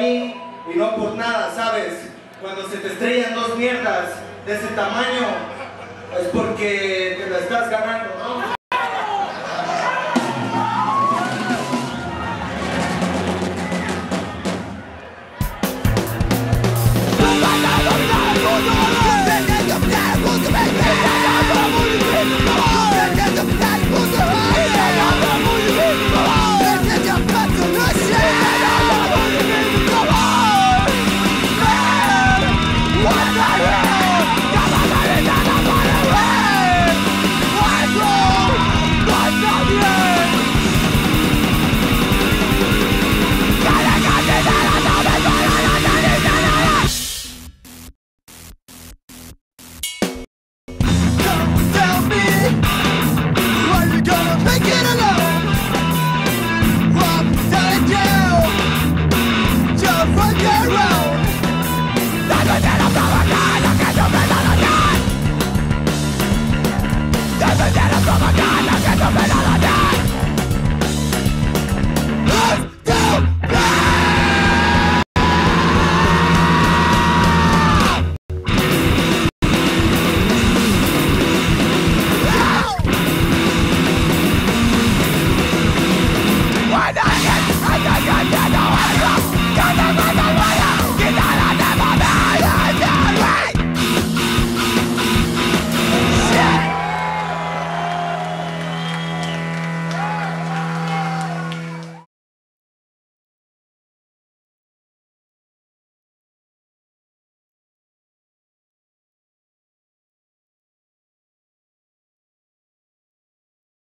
y no por nada, ¿sabes? Cuando se te estrellan dos mierdas de ese tamaño, es porque te las